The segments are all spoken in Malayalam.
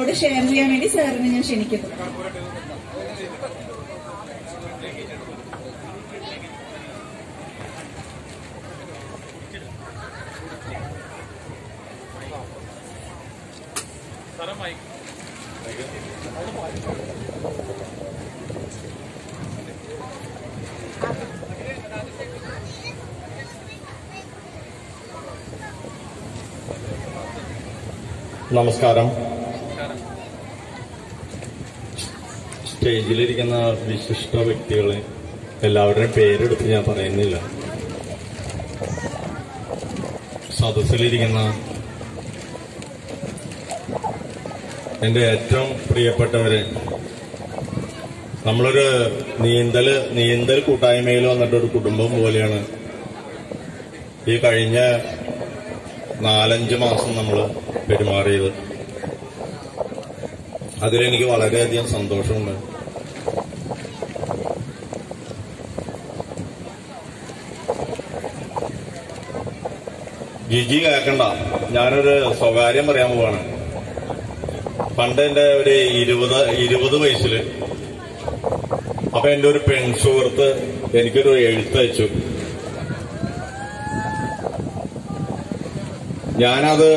നമ്മളോട് ഷെയർ ചെയ്യാൻ വേണ്ടി സാറിനെ ഞാൻ ക്ഷണിക്കുന്നു. നമസ്കാരം. സ്റ്റേജിലിരിക്കുന്ന വിശിഷ്ട വ്യക്തികളെ എല്ലാവരുടെയും പേരെടുത്ത് ഞാൻ പറയുന്നില്ല. സദസ്സിലിരിക്കുന്ന എന്റെ ഏറ്റവും പ്രിയപ്പെട്ടവര് നമ്മളൊരു നീന്തൽ നീന്തൽ കൂട്ടായ്മയിൽ വന്നിട്ടൊരു കുടുംബം പോലെയാണ്. ഈ കഴിഞ്ഞ നാലഞ്ച് മാസം നമ്മൾ പെരുമാറിയത്. അതിലെനിക്ക് വളരെയധികം സന്തോഷമുണ്ട്. ജിജി കേക്കണ്ട. ഞാനൊരു സ്വകാര്യം പറയാൻ പോവാണ്. പണ്ട് എന്റെ ഒരു ഇരുപത് ഇരുപത് വയസ്സിൽ അപ്പൊ എന്റെ ഒരു പെൺ സുഹൃത്ത് എനിക്കൊരു എഴുത്ത് വെച്ചു. ഞാനത്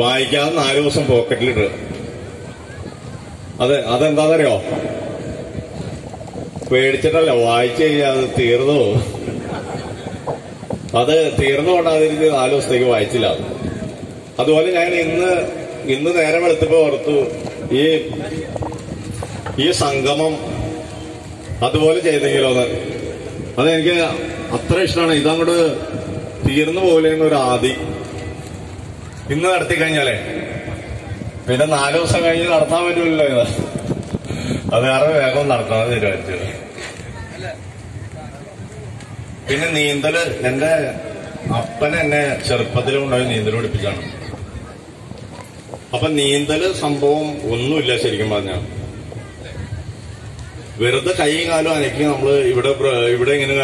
വായിക്കാതെ നാലു ദിവസം പോക്കറ്റിലിട്ട്. അതെ അതെന്താണെന്നറിയോ പേടിച്ചിട്ടല്ല വായിച്ചു കഴിഞ്ഞാൽ അത് തീർന്നു. അത് തീർന്നു കൊണ്ടാതിരിച്ച് നാല് ദിവസത്തേക്ക് വായിച്ചില്ല. അതുപോലെ ഞാൻ ഇന്ന് ഇന്ന് നേരം വെളുത്തപ്പോ ഓർത്തു ഈ ഈ സംഗമം അതുപോലെ ചെയ്തെങ്കിലോ എന്ന് അതെനിക്ക് അത്ര ഇഷ്ടമാണ്. ഇതങ്ങോട്ട് തീർന്നു പോലെ ഒരു ആദി. ഇന്ന് നടത്തി കഴിഞ്ഞാലേ പിന്നെ നാല് ദിവസം കഴിഞ്ഞ് നടത്താൻ പറ്റുമല്ലോ ഇത്. അത് വേറെ വേഗം നടത്താൻ തീരുമാനിച്ചു പിന്നെ നീന്തൽ എന്റെ അപ്പൻ എന്നെ ചെറുപ്പത്തിൽ ഉണ്ടായി നീന്തൽ പഠിപ്പിച്ചാണ്. അപ്പൊ നീന്തൽ സംഭവം ഒന്നുമില്ല ശരിക്കും പറഞ്ഞാൽ വെറുതെ കൈയും കാലും അനക്കി നമ്മൾ ഇവിടെ ഇവിടെ ഇങ്ങനെ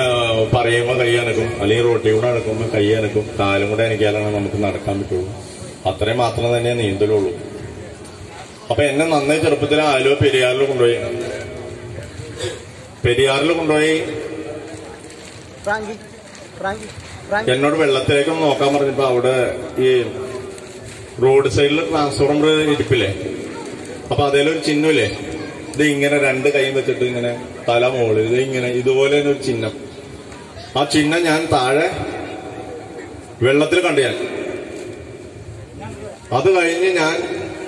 പറയുമ്പോ കൈ അനക്കും. അല്ലെങ്കിൽ റോട്ടിൽ കൂടെ അനക്കുമ്പോ കൈ അനക്കും. കാലും കൂടെ അനക്കിയാലാണ് നമുക്ക് നടക്കാൻ പറ്റുള്ളൂ. അത്രയും മാത്രം തന്നെ നീന്തലുള്ളൂ. അപ്പൊ എന്നെ നന്നായി ചെറുപ്പത്തിൽ ആലുവ പെരിയാറിൽ കൊണ്ടുപോയി. പെരിയാറിൽ കൊണ്ടുപോയി എന്നോട് വെള്ളത്തിലേക്ക് നോക്കാൻ പറഞ്ഞപ്പോ അവിടെ ഈ റോഡ് സൈഡിൽ ട്രാൻസ്ഫോർമർ ഇരിപ്പില്ലേ? അപ്പൊ അതേലൊരു ചിഹ്നമില്ലേ? ഇത് ഇങ്ങനെ രണ്ട് കൈയും വെച്ചിട്ട് ഇങ്ങനെ തല മുകളിൽ ഇത് ഇങ്ങനെ ഇതുപോലെ ഒരു ചിഹ്നം. ആ ചിഹ്നം ഞാൻ താഴെ വെള്ളത്തിൽ കണ്ടു ഞാൻ. അത് കഴിഞ്ഞ് ഞാൻ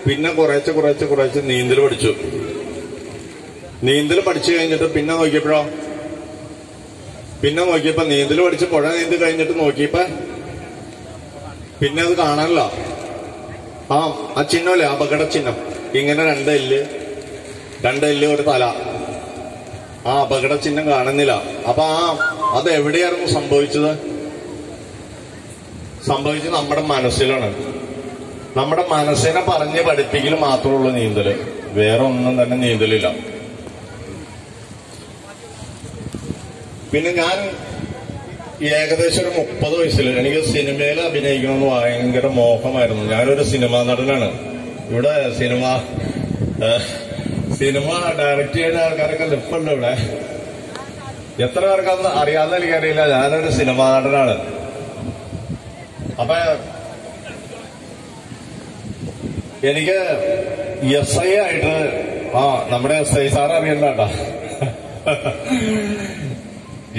പിന്നെ കുറേശ്ശെ കുറേശ്ശെ കുറേശ്ശെ നീന്തൽ പഠിച്ചു. നീന്തൽ പഠിച്ചു കഴിഞ്ഞിട്ട് പിന്നെ നോക്കിയപ്പോഴോ പിന്നെ നോക്കിയപ്പോ നീന്തൽ പഠിച്ച് പുഴ നീന്തി കഴിഞ്ഞിട്ട് നോക്കിയപ്പോ പിന്നെ അത് കാണാനല്ല. ആ ആ ചിഹ്നമല്ലേ? അപകട ചിഹ്നം. ഇങ്ങനെ രണ്ട് എല്ല് രണ്ട് എല്ല് ഒരു തല. ആ അപകട ചിഹ്നം കാണുന്നില്ല. അപ്പൊ ആ അത് എവിടെയായിരുന്നു സംഭവിച്ചത്? സംഭവിച്ചത് നമ്മുടെ മനസ്സിലാണ്. നമ്മുടെ മനസ്സിനെ പറഞ്ഞ് പഠിപ്പിക്കൽ മാത്രമേ ഉള്ളൂ നീന്തൽ. വേറെ ഒന്നും തന്നെ നീന്തലില്ല. പിന്നെ ഞാൻ ഏകദേശം ഒരു മുപ്പത് വയസ്സിൽ എനിക്ക് സിനിമയിൽ അഭിനയിക്കണമെന്ന് ഭയങ്കര മോഹമായിരുന്നു. ഞാനൊരു സിനിമാ നടനാണ്. ഇവിടെ സിനിമ സിനിമ ഡയറക്റ്റ് ചെയ്യുന്ന ആൾക്കാരൊക്കെ ലിപ്പുണ്ട് ഇവിടെ. എത്ര പേർക്കൊന്നും അറിയാതെ എനിക്കറിയില്ല ഞാനൊരു സിനിമാ നടനാണ്. അപ്പൊ എനിക്ക് എസ് ഐ ആയിട്ട് ആ നമ്മുടെ എസ് ഐ സാർ അറിയണ്ട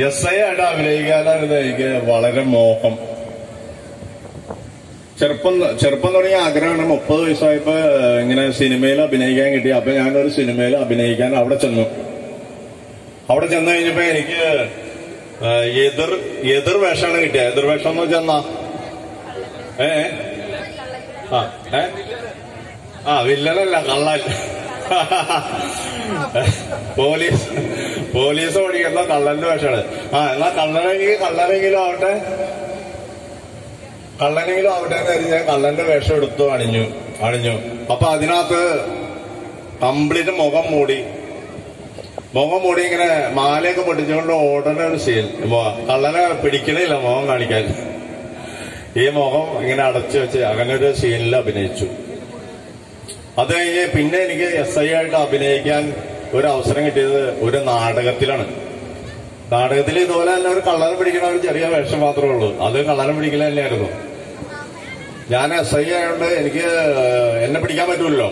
എസ് ഐ ആയിട്ട് അഭിനയിക്കാനായിരുന്നു എനിക്ക് വളരെ മോഹം. ചെറുപ്പം ചെറുപ്പം തുടങ്ങിയ ആഗ്രഹമാണ്. മുപ്പത് വയസ്സായപ്പോ ഇങ്ങനെ സിനിമയിൽ അഭിനയിക്കാൻ കിട്ടി. അപ്പൊ ഞാനൊരു സിനിമയിൽ അഭിനയിക്കാൻ അവിടെ ചെന്നു. അവിടെ ചെന്ന് കഴിഞ്ഞപ്പോ എനിക്ക് എതിർ എതിർ വേഷമാണ് കിട്ടിയത് എതിർ വേഷം എന്ന് വെച്ചാൽ എന്നാ? ഏ? ആ ഏ? ആ വില്ലനല്ല കള്ളൻ. പോലീസ് പോലീസ് ഓടിക്കുന്ന കള്ളന്റെ വേഷമാണ്. ആ എന്നാ കള്ളനെങ്കിൽ കള്ളനെങ്കിലും ആവട്ടെ. കള്ളനെങ്കിലും ആവട്ടെ എന്ന് കരുതി ഞാൻ കള്ളന്റെ വേഷം എടുത്തു അണിഞ്ഞു അണിഞ്ഞു. അപ്പൊ അതിനകത്ത് കംപ്ലീറ്റ് മുഖം മൂടി മുഖം മൂടി ഇങ്ങനെ മാലയൊക്കെ പൊട്ടിച്ചുകൊണ്ട് ഓടണ ഒരു സീൻ കള്ളനെ പിടിക്കണില്ല മുഖം കാണിക്കാൻ. ഈ മുഖം ഇങ്ങനെ അടച്ചു വെച്ച് അങ്ങനെ ഒരു സീനിൽ അഭിനയിച്ചു. അത് കഴിഞ്ഞ് പിന്നെ എനിക്ക് എസ് ഐ ആയിട്ട് അഭിനയിക്കാൻ ഒരു അവസരം കിട്ടിയത് ഒരു നാടകത്തിലാണ്. നാടകത്തിൽ ഇതുപോലെ തന്നെ ഒരു കള്ളനം പിടിക്കണ ഒരു ചെറിയ വേഷം മാത്രമേ ഉള്ളൂ. അത് കള്ളനം പിടിക്കലല്ലായിരുന്നു ഞാൻ എസ് ഐ ആയതുകൊണ്ട് എനിക്ക് എന്നെ പിടിക്കാൻ പറ്റൂല്ലോ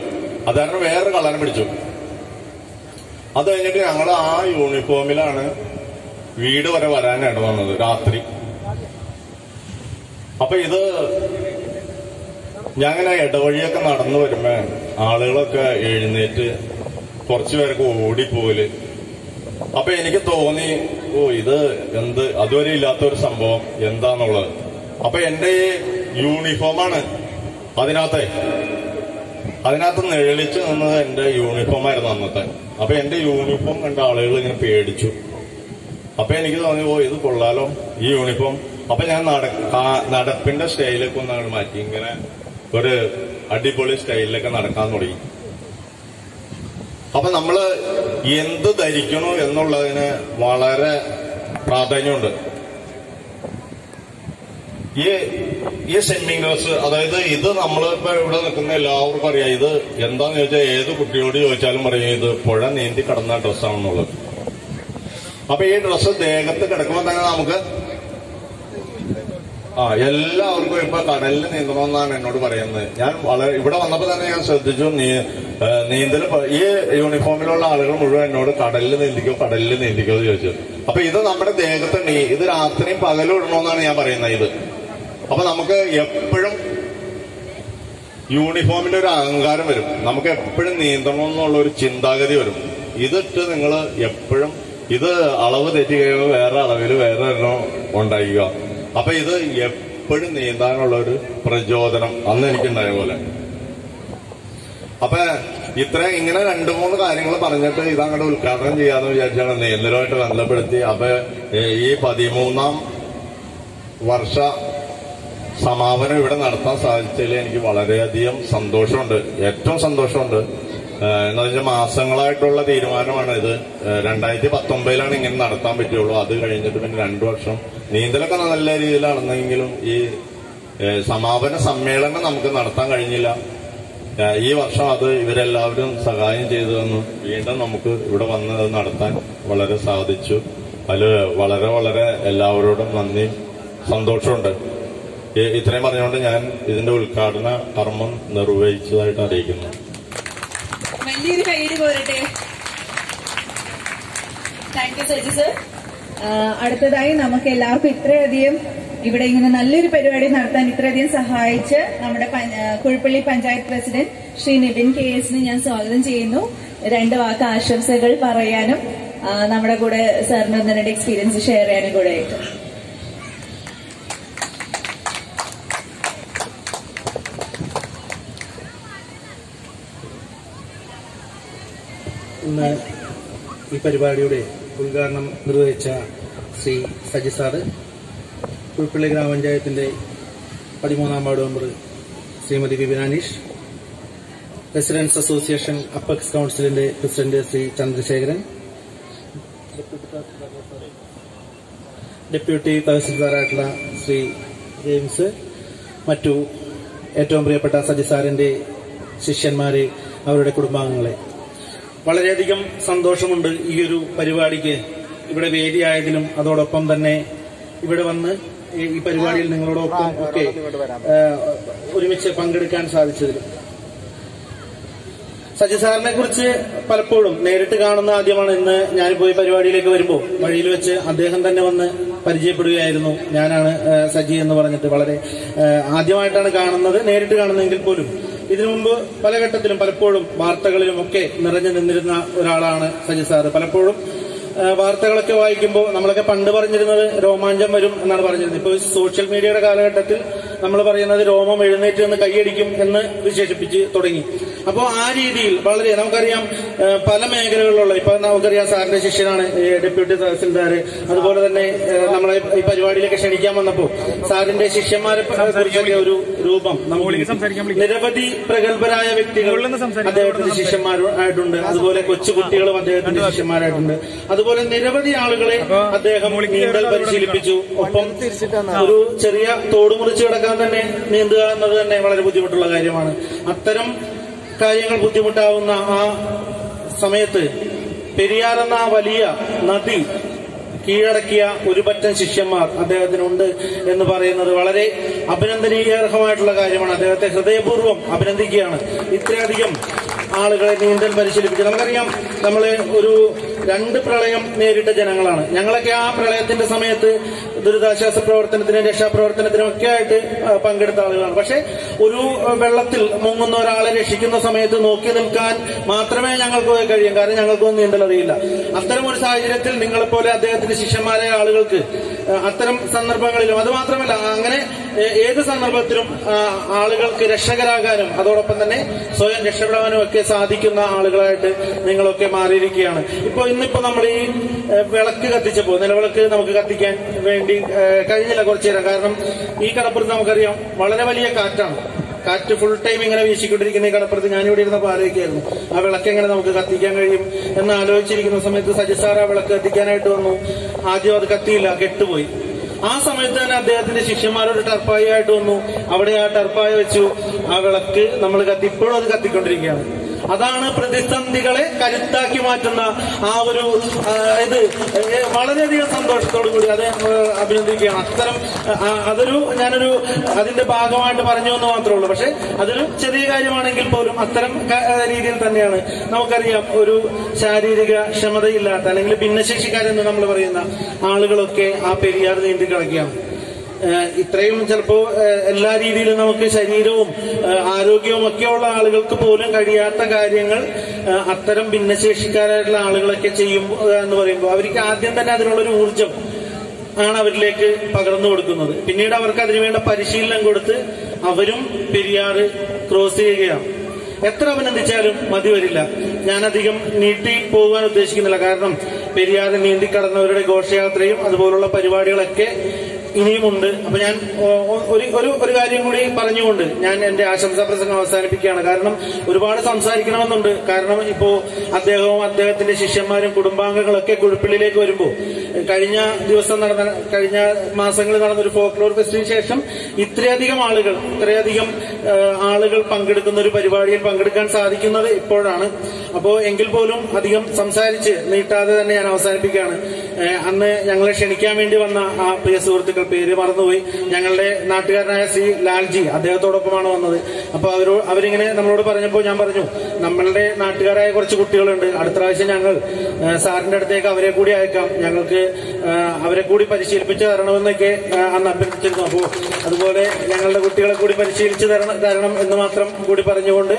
അത് വേറെ വേറൊരു കള്ളനം പിടിച്ചു. അത് കഴിഞ്ഞിട്ട് ഞങ്ങൾ ആ യൂണിഫോമിലാണ് വീട് വരെ വരാനാണ് വന്നത് രാത്രി. അപ്പൊ ഇത് ഞാൻ ഇടവഴിയൊക്കെ നടന്നു വരുമ്പോ ആളുകളൊക്കെ എഴുന്നേറ്റ് കുറച്ചു പേർക്ക് ഓടിപ്പോൽ അപ്പൊ എനിക്ക് തോന്നി ഓ ഇത് എന്ത്? അതുവരെ ഇല്ലാത്തൊരു സംഭവം. എന്താന്നുള്ളത്? അപ്പൊ എന്റെ യൂണിഫോമാണ് അതിനകത്തെ. അതിനകത്ത് നിഴലിച്ച് നിന്നത് എന്റെ യൂണിഫോമായിരുന്നു അന്നത്തെ. അപ്പൊ എന്റെ യൂണിഫോം കണ്ട ആളുകൾ ഇങ്ങനെ പേടിച്ചു. അപ്പൊ എനിക്ക് തോന്നി ഓ ഇത് കൊള്ളാലോ ഈ യൂണിഫോം. അപ്പൊ ഞാൻ നട നടപ്പിന്റെ സ്റ്റൈലൊക്കെ ഒന്നാണ് മാറ്റി. ഇങ്ങനെ ഒരു അടിപൊളി സ്റ്റൈലിലൊക്കെ നടക്കാൻ തുടങ്ങി. അപ്പൊ നമ്മൾ എന്ത് ധരിക്കണോ എന്നുള്ളതിന് വളരെ പ്രാധാന്യമുണ്ട്. ഈ ഈ സ്വിമ്മിംഗ് അതായത് ഇത് നമ്മളിപ്പോ ഇവിടെ നിൽക്കുന്ന എല്ലാവർക്കും അറിയാം. ഇത് എന്താന്ന് ചോദിച്ചാൽ ഏത് കുട്ടിയോട് ചോദിച്ചാലും പറയും ഇത് പുഴ നീന്തി കിടന്ന ഡ്രസ്സാണെന്നുള്ളത്. അപ്പൊ ഈ ഡ്രസ്സ് ദേഹത്ത് കിടക്കുമ്പോൾ തന്നെ നമുക്ക് ആ എല്ലാവർക്കും ഇപ്പൊ കടലിൽ നീന്തണമെന്നാണ് എന്നോട് പറയുന്നത്. ഞാൻ വളരെ ഇവിടെ വന്നപ്പോ തന്നെ ഞാൻ ശ്രദ്ധിച്ചു നീ നീന്തൽ ഈ യൂണിഫോമിലുള്ള ആളുകൾ മുഴുവൻ എന്നോട് കടലിൽ നീന്തിക്കോ കടലിൽ നീന്തിക്കോ എന്ന് ചോദിച്ചു. അപ്പൊ ഇത് നമ്മുടെ ദേഹത്തുണ്ട് ഇത് രാത്രിയും പകലും ഇടണമെന്നാണ് ഞാൻ പറയുന്നത് ഇത്. അപ്പൊ നമുക്ക് എപ്പോഴും യൂണിഫോമിന്റെ ഒരു അഹങ്കാരം വരും. നമുക്ക് എപ്പോഴും നീന്തണം എന്നുള്ള ഒരു ചിന്താഗതി വരും. ഇതിട്ട് നിങ്ങൾ എപ്പോഴും ഇത് അളവ് തെറ്റി കഴിയുമ്പോൾ വേറെ അളവിൽ വേറെ എണ്ണം ഉണ്ടാക്കുക അപ്പൊ ഇത് എപ്പോഴും നീന്താനുള്ള ഒരു പ്രചോദനം അന്ന് എനിക്കുണ്ടായ പോലെ. അപ്പൊ ഇത്ര ഇങ്ങനെ രണ്ടു മൂന്ന് കാര്യങ്ങൾ പറഞ്ഞിട്ട് ഇതങ്ങോട്ട് ഉദ്ഘാടനം ചെയ്യാന്ന് വിചാരിച്ചാണ് നീന്തലുമായിട്ട് ബന്ധപ്പെടുത്തി. അപ്പൊ ഈ പതിമൂന്നാം വർഷ സമാപനം ഇവിടെ നടത്താൻ സാധിച്ചതിൽ എനിക്ക് വളരെയധികം സന്തോഷമുണ്ട്. ഏറ്റവും സന്തോഷമുണ്ട്. എന്ന് വെച്ചാൽ മാസങ്ങളായിട്ടുള്ള തീരുമാനമാണ് ഇത് രണ്ടായിരത്തി പത്തൊമ്പതിലാണ് ഇങ്ങനെ നടത്താൻ പറ്റുള്ളൂ. അത് കഴിഞ്ഞിട്ട് പിന്നെ രണ്ടു വർഷം നീന്തലൊക്കെ നല്ല രീതിയിൽ നടന്നെങ്കിലും ഈ സമാപന സമ്മേളനം നമുക്ക് നടത്താൻ കഴിഞ്ഞില്ല. ഈ വർഷം അത് ഇവരെല്ലാവരും സഹായം ചെയ്തു തന്നു വീണ്ടും നമുക്ക് ഇവിടെ വന്ന് അത് നടത്താൻ വളരെ സാധിച്ചു. അതിൽ വളരെ വളരെ എല്ലാവരോടും നന്ദി സന്തോഷമുണ്ട്. ഇത്രയും പറഞ്ഞുകൊണ്ട് ഞാൻ ഇതിന്റെ ഉദ്ഘാടന കർമ്മം നിർവഹിച്ചതായിട്ട് അറിയിക്കുന്നു. വലിയൊരു കൈയ്യടി പോരട്ടെ. താങ്ക് യു സജി സർ അടുത്തതായി നമുക്ക് എല്ലാവർക്കും ഇത്രയധികം ഇവിടെ ഇങ്ങനെ നല്ലൊരു പരിപാടി നടത്താൻ ഇത്രയധികം സഹായിച്ച് നമ്മുടെ കുഴപ്പള്ളി പഞ്ചായത്ത് പ്രസിഡന്റ് ശ്രീ നിബിൻ കെ എസിനെ ഞാൻ സ്വാഗതം ചെയ്യുന്നു. രണ്ട് വാക്ക് ആശംസകൾ പറയാനും നമ്മുടെ കൂടെ സാറിന് ഒന്ന് രണ്ട് എക്സ്പീരിയൻസ് ഷെയർ ചെയ്യാനും കൂടെ ആയിട്ട്. ഈ പരിപാടിയുടെ ഉദ്ഘാടനം നിർവഹിച്ച ശ്രീ സജി സാറ് പുൽപ്പള്ളി ഗ്രാമപഞ്ചായത്തിന്റെ പതിമൂന്നാം ward member Shrimati Bibinaneesh residents association apex കൌൺസിലിന്റെ പ്രസിഡന്റ് ശ്രീ ചന്ദ്രശേഖരൻ ഡെപ്യൂട്ടി തഹസിൽദാറായിട്ടുള്ള ശ്രീ ജെയിംസ് മറ്റു ഏറ്റവും പ്രിയപ്പെട്ട സജി സാറിന്റെ ശിഷ്യന്മാരെ അവരുടെ കുടുംബാംഗങ്ങളെ വളരെയധികം സന്തോഷമുണ്ട് ഈ ഒരു പരിപാടിക്ക്. ഇവിടെ വേദിയായതിലും അതോടൊപ്പം തന്നെ ഇവിടെ വന്ന് ഈ പരിപാടിയിൽ നിങ്ങളോടൊപ്പം ഒക്കെ ഒരുമിച്ച് പങ്കെടുക്കാൻ സാധിച്ചതിലും സജി സാറിനെ കുറിച്ച് പലപ്പോഴും നേരിട്ട് കാണുന്ന ആദ്യമാണ് ഇന്ന് ഞാനിപ്പോ ഈ പരിപാടിയിലേക്ക് വരുമ്പോൾ. വഴിയിൽ വെച്ച് അദ്ദേഹം തന്നെ വന്ന് പരിചയപ്പെടുകയായിരുന്നു. ഞാനാണ് സജി എന്ന് പറഞ്ഞിട്ട് വളരെ ആദ്യമായിട്ടാണ് കാണുന്നത്. നേരിട്ട് കാണുന്നെങ്കിൽ പോലും ഇതിനു മുമ്പ് പല ഘട്ടത്തിലും പലപ്പോഴും വാർത്തകളിലും ഒക്കെ നിറഞ്ഞു നിന്നിരുന്ന ഒരാളാണ് സജി സാറ്. പലപ്പോഴും വാർത്തകളൊക്കെ വായിക്കുമ്പോൾ നമ്മളൊക്കെ പണ്ട് പറഞ്ഞിരുന്നത് രോമാഞ്ചം വരും എന്നാണ് പറഞ്ഞിരുന്നത്. ഇപ്പോൾ സോഷ്യൽ മീഡിയയുടെ കാലഘട്ടത്തിൽ നമ്മൾ പറയുന്നത് രോമം എഴുന്നേറ്റ് നിന്ന് കൈയടിക്കും എന്ന് വിശേഷിപ്പിച്ച് തുടങ്ങി. അപ്പോൾ ആ രീതിയിൽ വളരെ നമുക്കറിയാം പല മേഖലകളിലുള്ള ഇപ്പൊ നമുക്കറിയാം സാറിന്റെ ശിഷ്യനാണ് ഈ ഡെപ്യൂട്ടി തഹസിൽദാർ അതുപോലെ തന്നെ നമ്മളെ ഈ പരിപാടിയിലേക്ക് ക്ഷണിക്കാൻ വന്നപ്പോൾ സാറിന്റെ ശിഷ്യന്മാരെ കുറിച്ചൊക്കെ ഒരു രൂപം നമുക്ക് നിരവധി പ്രഗത്ഭരായ വ്യക്തികൾ അദ്ദേഹത്തിന്റെ ശിഷ്യന്മാരായിട്ടുണ്ട് അതുപോലെ കൊച്ചുകുട്ടികളും അദ്ദേഹത്തിന്റെ ശിഷ്യന്മാരായിട്ടുണ്ട്. അതുപോലെ നിരവധി ആളുകളെ അദ്ദേഹം നീന്തൽ പരിശീലിപ്പിച്ചു. ഒപ്പം ഒരു ചെറിയ തോട് മുറിച്ച് കിടക്കാൻ തന്നെ നീന്തുക എന്നത് തന്നെ വളരെ ബുദ്ധിമുട്ടുള്ള കാര്യമാണ്. അത്തരം കാര്യങ്ങൾ ബുദ്ധിമുട്ടാവുന്ന ആ സമയത്ത് പെരിയാർ എന്ന വലിയ നദി കീഴടക്കിയ ഒരു പറ്റം ശിഷ്യന്മാർ അദ്ദേഹത്തിനുണ്ട് എന്ന് പറയുന്നത് വളരെ അഭിനന്ദനീയർഹമായിട്ടുള്ള കാര്യമാണ്. അദ്ദേഹത്തെ ഹൃദയപൂർവം അഭിനന്ദിക്കുകയാണ്. ഇത്രയധികം ആളുകളെ നീന്തൽ പരിശീലിപ്പിക്കുക. നമുക്കറിയാം നമ്മൾ ഒരു രണ്ട് പ്രളയം നേരിട്ട ജനങ്ങളാണ്. ഞങ്ങളൊക്കെ ആ പ്രളയത്തിന്റെ സമയത്ത് ദുരിതാശ്വാസ പ്രവർത്തനത്തിനും രക്ഷാപ്രവർത്തനത്തിനും ഒക്കെ ആയിട്ട് പങ്കെടുത്ത ആളുകളാണ്. പക്ഷെ ഒരു വെള്ളത്തിൽ മുങ്ങുന്ന ഒരാളെ രക്ഷിക്കുന്ന സമയത്ത് നോക്കി നിൽക്കാൻ മാത്രമേ ഞങ്ങൾക്ക് കഴിയും. കാരണം ഞങ്ങൾക്കൊന്നും നീന്തൽ അറിയില്ല. അത്തരം ഒരു സാഹചര്യത്തിൽ നിങ്ങളെപ്പോലെ അദ്ദേഹത്തിന്റെ ശിഷ്യന്മാരായ ആളുകൾക്ക് അത്തരം സന്ദർഭങ്ങളിലും. അത് മാത്രമല്ല അങ്ങനെ ഏത് സന്ദർഭത്തിലും ആളുകൾക്ക് രക്ഷകരാകാനും അതോടൊപ്പം തന്നെ സ്വയം രക്ഷപ്പെടാനും ഒക്കെ സാധിക്കുന്ന ആളുകളായിട്ട് നിങ്ങളൊക്കെ മാറിയിരിക്കുകയാണ്. ഇപ്പൊ ഇന്നിപ്പോ നമ്മൾ ഈ വിളക്ക് കത്തിച്ചപ്പോ നിലവിളക്ക് നമുക്ക് കത്തിക്കാൻ വേണ്ടി കഴിഞ്ഞില്ല കുറച്ചു നേരം. കാരണം ഈ കടപ്പുറത്ത് നമുക്കറിയാം വളരെ വലിയ കാറ്റാണ്. കാറ്റ് ഫുൾ ടൈം ഇങ്ങനെ വീശിക്കൊണ്ടിരിക്കുന്ന കടപ്പുറത്ത് ഞാനിവിടെ ഇരുന്നപ്പോൾ ആലോചിക്കായിരുന്നു ആ വിളക്ക് എങ്ങനെ നമുക്ക് കത്തിക്കാൻ കഴിയും എന്ന് ആലോചിച്ചിരിക്കുന്ന സമയത്ത് സജിസാർ ആ വിളക്ക് കത്തിക്കാനായിട്ട് വന്നു. ആദ്യം അത് കത്തിയില്ല കെട്ടുപോയി. ആ സമയത്ത് തന്നെ അദ്ദേഹത്തിന്റെ ശിഷ്യന്മാരോട് ടർപ്പായി ആയിട്ട് വന്നു. അവിടെ ആ ടർപ്പായ വെച്ചു. ആ വിളക്ക് നമ്മൾ കത്തി ഇപ്പോഴും അത് കത്തിക്കൊണ്ടിരിക്കുകയാണ്. അതാണ് പ്രതിസന്ധികളെ കരുത്താക്കി മാറ്റുന്ന ആ ഒരു ഇത്. വളരെയധികം സന്തോഷത്തോടു കൂടി അത് അഭിനന്ദിക്കുകയാണ്. അത്തരം അതൊരു ഞാനൊരു അതിന്റെ ഭാഗമായിട്ട് പറഞ്ഞു എന്ന് മാത്രമേ ഉള്ളൂ. പക്ഷെ അതൊരു ചെറിയ കാര്യമാണെങ്കിൽ പോലും അത്തരം രീതിയിൽ തന്നെയാണ്. നമുക്കറിയാം ഒരു ശാരീരിക ക്ഷമതയില്ലാത്ത അല്ലെങ്കിൽ ഭിന്നശേഷിക്കാരെന്ന് നമ്മൾ പറയുന്ന ആളുകളൊക്കെ ആ പെരിയാർ നീന്തി കിടക്കുകയാണ് ഏഹ് ഇത്രയും ചിലപ്പോ എല്ലാ രീതിയിലും നമുക്ക് ശരീരവും ആരോഗ്യവും ഒക്കെ ഉള്ള ആളുകൾക്ക് പോലും കഴിയാത്ത കാര്യങ്ങൾ അത്തരം ഭിന്നശേഷിക്കാരായിട്ടുള്ള ആളുകളൊക്കെ ചെയ്യും എന്ന് പറയുമ്പോൾ അവർക്ക് ആദ്യം തന്നെ അതിനുള്ളൊരു ഊർജം ആണ് അവരിലേക്ക് പകർന്നു കൊടുക്കുന്നത്. പിന്നീട് അവർക്ക് അതിനുവേണ്ട പരിശീലനം കൊടുത്ത് അവരും പെരിയാറ് ക്രോസ് ചെയ്യുകയാണ്. എത്ര അഭിനന്ദിച്ചാലും മതി വരില്ല. ഞാനധികം നീട്ടി പോകാൻ ഉദ്ദേശിക്കുന്നില്ല. കാരണം പെരിയാറ് നീന്തി കടന്നവരുടെ ഘോഷയാത്രയും അതുപോലുള്ള പരിപാടികളൊക്കെ ഇനിയുമുണ്ട്. അപ്പൊ ഞാൻ ഒരു ഒരു ഒരു കാര്യം കൂടി പറഞ്ഞുകൊണ്ട് ഞാൻ എന്റെ ആശംസാ പ്രസംഗം അവസാനിപ്പിക്കുകയാണ്. കാരണം ഒരുപാട് സംസാരിക്കണമെന്നുണ്ട്. കാരണം ഇപ്പോ അദ്ദേഹവും അദ്ദേഹത്തിന്റെ ശിഷ്യന്മാരും കുടുംബാംഗങ്ങളൊക്കെ കുഴിപ്പിള്ളിലേക്ക് വരുമ്പോൾ കഴിഞ്ഞ ദിവസം നടന്ന കഴിഞ്ഞ മാസങ്ങളിൽ നടന്ന ഒരു ഫോക്ലോർ ഫെസ്റ്റിന് ശേഷം ഇത്രയധികം ആളുകൾ ഇത്രയധികം ആളുകൾ പങ്കെടുക്കുന്ന ഒരു പരിപാടിയിൽ പങ്കെടുക്കാൻ സാധിക്കുന്നത് ഇപ്പോഴാണ്. അപ്പോ എങ്കിൽ പോലും അധികം സംസാരിച്ച് നീട്ടാതെ തന്നെ ഞാൻ അവസാനിപ്പിക്കുകയാണ്. അന്ന് ഞങ്ങളെ ക്ഷണിക്കാൻ വേണ്ടി വന്ന ആ പ്രിയ സുഹൃത്തുക്കൾ പേര് മറന്നുപോയി. ഞങ്ങളുടെ നാട്ടുകാരനായ സി ലാൽജി അദ്ദേഹത്തോടൊപ്പമാണ് വന്നത്. അപ്പൊ അവരോ അവരിങ്ങനെ നമ്മളോട് പറഞ്ഞപ്പോൾ ഞാൻ പറഞ്ഞു നമ്മളുടെ നാട്ടുകാരായ കുറച്ച് കുട്ടികളുണ്ട്. അടുത്ത പ്രാവശ്യം ഞങ്ങൾ സാറിന്റെ അടുത്തേക്ക് അവരെ കൂടി അയക്കാം. ഞങ്ങൾക്ക് അവരെ കൂടി പരിശീലിപ്പിച്ച് തരണമെന്നൊക്കെ അന്ന് അഭ്യർത്ഥിച്ചിരുന്നു. അപ്പോൾ അതുപോലെ ഞങ്ങളുടെ കുട്ടികളെ കൂടി പരിശീലിച്ച് തരണം തരണം എന്ന് മാത്രം കൂടി പറഞ്ഞുകൊണ്ട്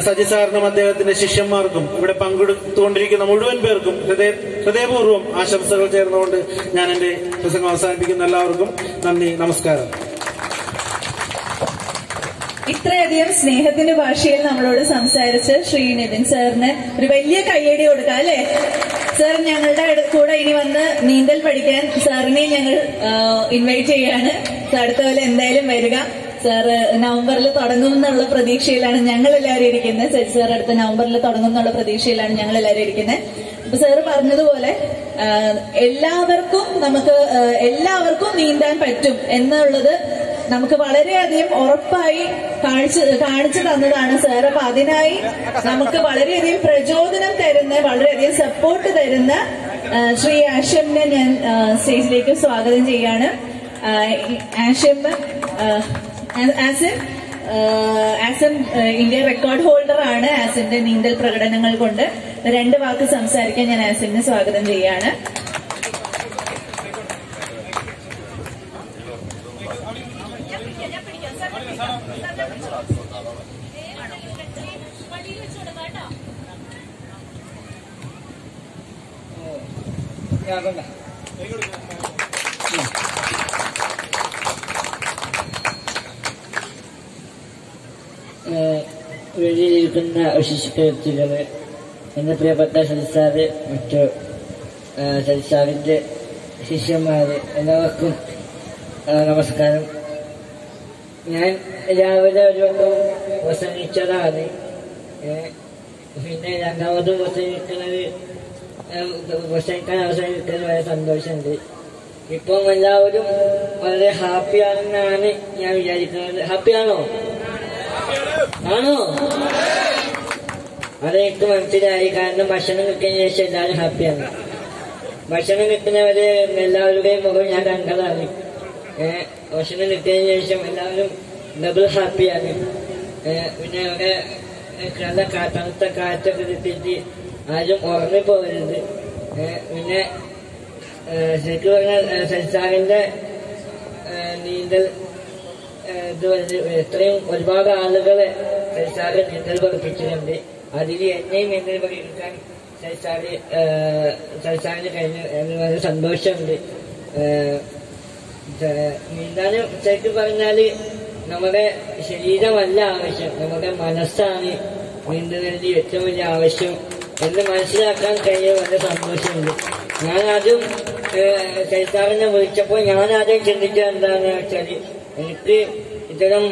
സജി സാറിനും അദ്ദേഹത്തിന്റെ ശിഷ്യന്മാർക്കും ഇവിടെ പങ്കെടുത്തുകൊണ്ടിരിക്കുന്ന മുഴുവൻ പേർക്കും ഹൃദയ ഹൃദയപൂർവം ആശംസകൾ ചേർന്നുകൊണ്ട് ഞാൻ എന്റെ പ്രസംഗം അവസാനിപ്പിക്കുന്ന എല്ലാവർക്കും നന്ദി നമസ്കാരം. ഇത്രയധികം സ്നേഹത്തിന്റെ ഭാഷയിൽ നമ്മളോട് സംസാരിച്ച് ശ്രീ നിതിൻ സാറിന് ഒരു വലിയ കയ്യടി കൊടുക്കാം അല്ലേ? സാർ ഞങ്ങളുടെ കൂടെ ഇനി വന്ന് നീന്തൽ പഠിക്കാൻ സാറിനെ ഞങ്ങൾ ഇൻവൈറ്റ് ചെയ്യാണ്. സാർ അടുത്ത പോലെ എന്തായാലും വരിക. സാർ നവംബറിൽ തുടങ്ങും എന്നുള്ള പ്രതീക്ഷയിലാണ് ഞങ്ങൾ എല്ലാവരും ഇരിക്കുന്നത്. സജി സാർ അടുത്ത നവംബറിൽ തുടങ്ങും എന്നുള്ള പ്രതീക്ഷയിലാണ് ഞങ്ങൾ എല്ലാവരും ഇരിക്കുന്നത്. അപ്പൊ സാറ് പറഞ്ഞതുപോലെ എല്ലാവർക്കും നമുക്ക് എല്ലാവർക്കും നീന്താൻ പറ്റും എന്നുള്ളത് നമുക്ക് വളരെയധികം ഉറപ്പായി കാണിച്ചു കാണിച്ചു തന്നതാണ് സർ. അപ്പൊ അതിനായി നമുക്ക് വളരെയധികം പ്രചോദനം തരുന്ന വളരെയധികം സപ്പോർട്ട് തരുന്ന ശ്രീ ആഷമിനെ ഞാൻ സ്റ്റേജിലേക്ക് സ്വാഗതം ചെയ്യാണ്. ആസ് ആഷം ആസ് ആസൻ ഇന്ത്യ റെക്കോർഡ് ഹോൾഡർ ആണ് ആസിന്റെ നീന്തൽ പ്രകടനങ്ങൾ കൊണ്ട്. രണ്ട് വാക്ക് സംസാരിക്കാൻ ഞാൻ ആസിനെ സ്വാഗതം ചെയ്യാണ്. വെളിയിലിരിക്കുന്ന ശിശുക്കരുത്തുകൾ എന്റെ പ്രിയപ്പെട്ട സരിസാറ് മറ്റു സരിസാറിന്റെ ശിഷ്യന്മാര് എല്ലാവർക്കും നമസ്കാരം. ഞാൻ രാവിലെ ഒരു വട്ടം പ്രസംഗിച്ചതാണ്. പിന്നെ രണ്ടാമത് പ്രസംഗിക്കുന്നത് പ്രസംഗിക്കാൻ അവസരം വളരെ സന്തോഷമുണ്ട്. ഇപ്പം എല്ലാവരും വളരെ ഹാപ്പിയാണെന്നാണ് ഞാൻ വിചാരിക്കുന്നത്. ഹാപ്പിയാണോ ആണോ? അതെനിക്ക് മനസ്സിലായി. കാരണം ഭക്ഷണം കിട്ടിയതിന് ശേഷം എല്ലാവരും ഹാപ്പിയാണ്. ഭക്ഷണം കിട്ടുന്നവര് എല്ലാവരുടെയും മുഖം ഞാൻ കണ്ടതാണ്. ഏഹ് ഭക്ഷണം കിട്ടിയതിന് ശേഷം എല്ലാവരും ഡബിൾ ഹാപ്പിയാണ്. പിന്നെ അവിടെ നല്ല തണുത്ത കാറ്റൊക്കെ കിട്ടിയിട്ട് ആരും ഉറങ്ങിപ്പോകരുത് പോകരുത്. പിന്നെ ശരിക്കും പറഞ്ഞാൽ സൽസാറിന്റെ നീന്തൽ ഇത് വരെ എത്രയും ഒരുപാട് ആളുകളെ സൽസാറ് നീന്തൽ പഠിപ്പിച്ചിട്ടുണ്ട്. അതിൽ എന്നെയും എന്നെ പഠിപ്പിക്കാൻ സൽസാറ് സർക്കാരിന് കഴിഞ്ഞ സന്തോഷമുണ്ട്. നീന്താനും ശരിക്കും പറഞ്ഞാൽ നമ്മുടെ ശരീരമല്ല ആവശ്യം നമ്മുടെ മനസ്സാണ് നീന്തുന്നതിൽ ഏറ്റവും വലിയ ആവശ്യം എന്ന് മനസ്സിലാക്കാൻ കഴിയ വളരെ സന്തോഷമുണ്ട്. ഞാൻ ആദ്യം ചൈത്താറിനെ വിളിച്ചപ്പോൾ ഞാൻ ആദ്യം ചിന്തിച്ചത് എന്താണെന്ന് വെച്ചാൽ എനിക്ക് ഇത്തരം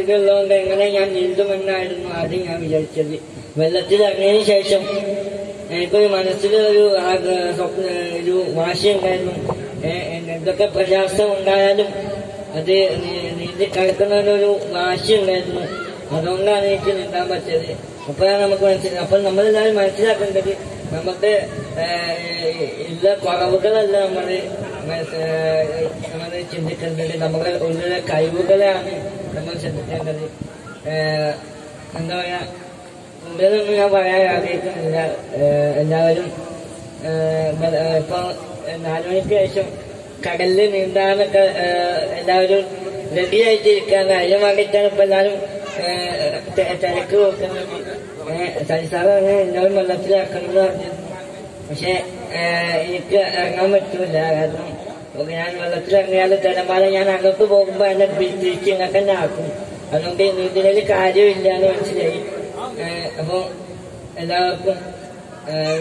ഇതുള്ളതുകൊണ്ട് എങ്ങനെ ഞാൻ നീന്തുമെന്നായിരുന്നു ആദ്യം ഞാൻ വിചാരിച്ചത്. വെള്ളത്തിൽ ഇറങ്ങിയതിനു ശേഷം എനിക്കൊരു മനസ്സിൽ ഒരു സ്വപ്ന ഒരു വാശിയുണ്ടായിരുന്നു. എന്തൊക്കെ പ്രയാസം ഉണ്ടായാലും അത് നീന്തി കിടക്കുന്നതിനൊരു വാശി ഉണ്ടായിരുന്നു അതുകൊണ്ടാണ് എനിക്ക് നീന്താൻ പറ്റിയത്. അപ്പോഴാണ് നമുക്ക് മനസ്സിലായി അപ്പോൾ നമ്മളെല്ലാവരും മനസ്സിലാക്കേണ്ടത് നമുക്ക് ഉള്ള കുറവുകളല്ല നമ്മൾ നമ്മൾ ചിന്തിക്കേണ്ടത് നമ്മുടെ ഉള്ളിലെ കഴിവുകളെയാണ് നമ്മൾ ചിന്തിക്കേണ്ടത്. എന്താ പറയാ കൂടുതലൊന്നും ഞാൻ പറയാൻ ആഗ്രഹിക്കുന്നില്ല. എല്ലാവരും ഇപ്പൊ നാലു മണിക്ക് ശേഷം കടലിൽ നീന്താനൊക്കെ എല്ലാവരും റെഡി ആയിട്ടിരിക്കാന്ന് അതിന് വേണ്ടിയിട്ടാണ് ഇപ്പൊ എല്ലാവരും തിരക്ക് നോക്കുന്നത് സരിസാറ് അങ്ങനെ എല്ലാവരും വെള്ളത്തിലാക്കണമെന്ന് പറഞ്ഞു പക്ഷെ എനിക്ക് ഇറങ്ങാൻ പറ്റൂല. കാരണം ഇപ്പൊ ഞാൻ വെള്ളത്തിൽ ഇറങ്ങിയാൽ തിരമാല ഞാൻ അങ്ങോട്ട് പോകുമ്പോ എന്നെ പി- തിരിച്ച് ഇങ്ങോട്ട് തന്നെ ആക്കും. അതുകൊണ്ട് നീന്തലിൽ കാര്യമില്ല എന്ന് മനസ്സിലായി. അപ്പൊ എല്ലാവർക്കും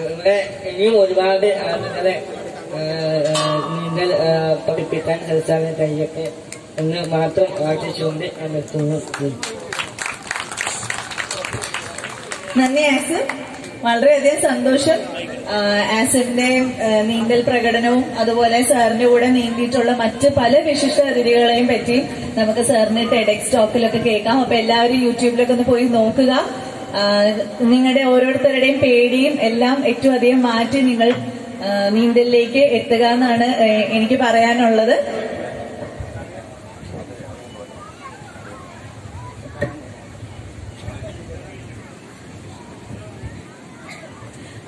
ഇവിടെ ഇനിയും ഒരുപാട് ആളുകളെ നീന്തൽ പഠിപ്പിക്കാൻ സംസ്ഥാനം കഴിയട്ടെ എന്ന് മാത്രം ആശിച്ചുകൊണ്ട് ഞാൻ നിർത്തുന്നു. നന്ദി ആസ് വളരെയധികം സന്തോഷം. ആസിഡിന്റെ ആ, നീന്തൽ പ്രകടനവും അതുപോലെ സാറിന്റെ കൂടെ നീന്തിയിട്ടുള്ള മറ്റ് പല വിശിഷ്ട അതിഥികളെയും പറ്റി നമുക്ക് സാറിന് ടെഡെക്സ് ടോക്കിലൊക്കെ കേൾക്കാം. അപ്പൊ എല്ലാവരും യൂട്യൂബിലൊക്കെ ഒന്ന് പോയി നോക്കുക. നിങ്ങളുടെ ഓരോരുത്തരുടെയും പേടിയും എല്ലാം ഏറ്റവും അധികം മാറ്റി നിങ്ങൾ നീന്തലിലേക്ക് എത്തുക എന്നാണ് എനിക്ക് പറയാനുള്ളത്.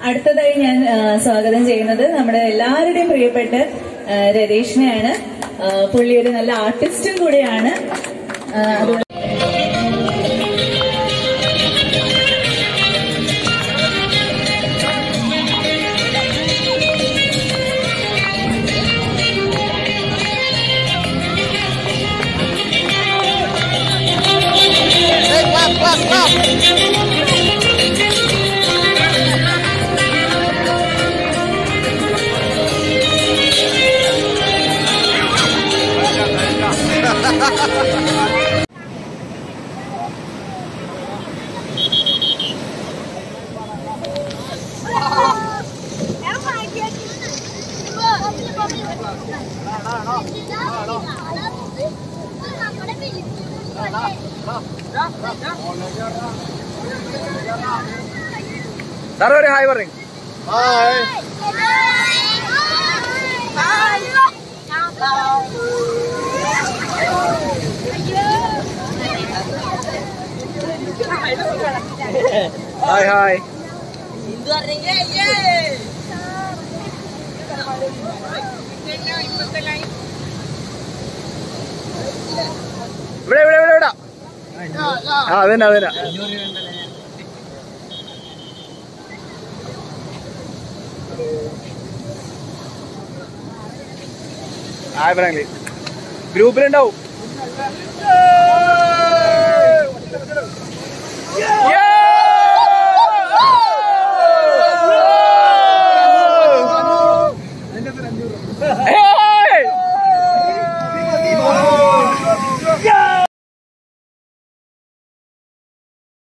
അടുത്തതായി ഞാൻ സ്വാഗതം ചെയ്യുന്നത് നമ്മുടെ എല്ലാവരുടെയും പ്രിയപ്പെട്ട രതീഷിനെയാണ്. പുള്ളി ഒരു നല്ല ആർട്ടിസ്റ്റും കൂടെയാണ്. അതുകൊണ്ട് സാറേ ഒരു ഹായ്. പറയും ഹായ് ഹായ്. ഇവിടെ ഇവിടെ ഇവിടെ ഇവിടെ. ആ അതന്നെ അതന്നെ. Hi frankly ഗ്രൂപ്പിലുണ്ടാവും Yeah!